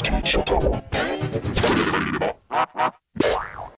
Station Power.